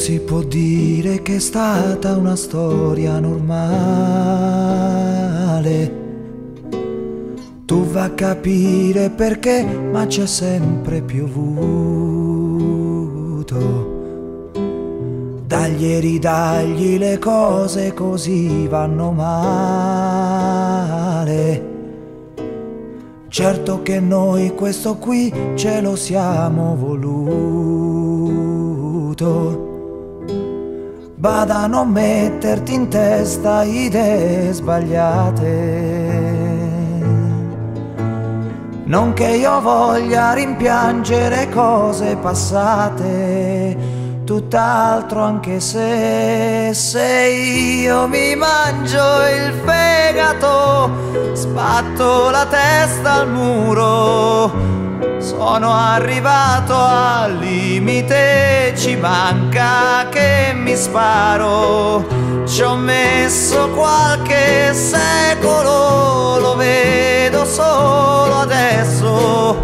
si può dire che è stata una storia normale. Tu va a capire perché, ma c'è sempre piovuto. Dagli e ridagli le cose così vanno male. Certo che noi questo qui ce lo siamo voluto. Bada a non metterti in testa idee sbagliate. Non che io voglia rimpiangere cose passate, tutt'altro anche se, se io mi mangio il fegato, sbatto la testa al muro. Sono arrivato al limite, ci manca che mi sparo. Ci ho messo qualche secolo, lo vedo solo adesso.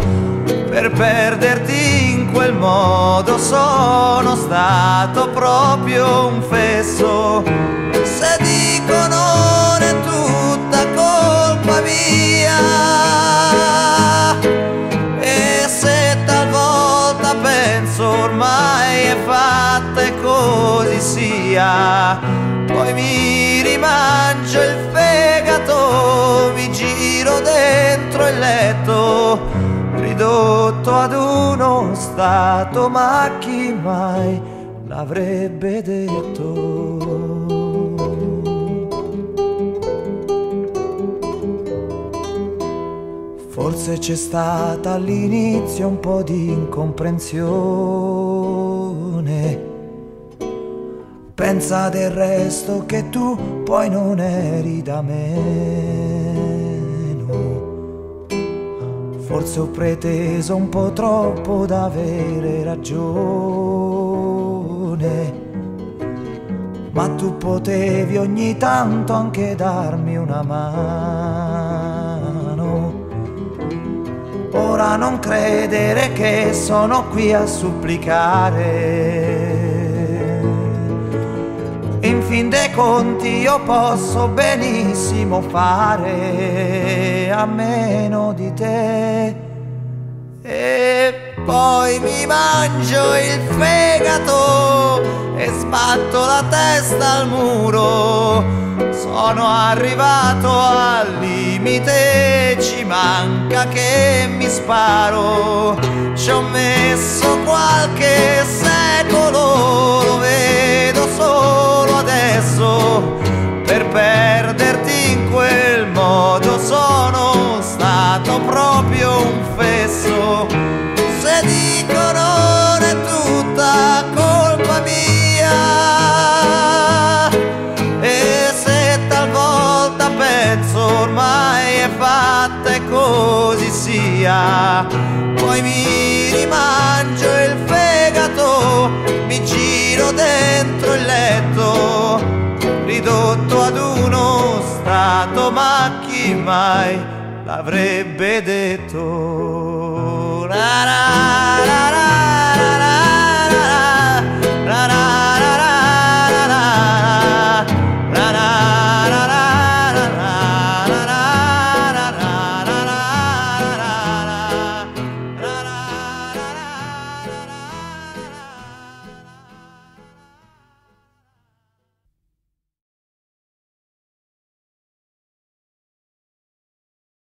Per perderti in quel modo sono stato proprio un fesso. Se dicono ormai è fatta e così sia, poi mi rimangio il fegato, mi giro dentro il letto, ridotto ad uno stato, ma chi mai l'avrebbe detto? Forse c'è stata all'inizio un po' di incomprensione. Pensa del resto che tu poi non eri da meno. Forse ho preteso un po' troppo d'avere ragione. Ma tu potevi ogni tanto anche darmi una mano. Ora non credere che sono qui a supplicare. In fin dei conti io posso benissimo fare a meno di te. E poi mi mangio il fegato e sbatto la testa al muro. Sono arrivato al limite, manca che mi sparo. Ci ho messo sia, poi mi rimangio il fegato, mi giro dentro il letto, ridotto ad uno stato, ma chi mai l'avrebbe detto? La, la, la.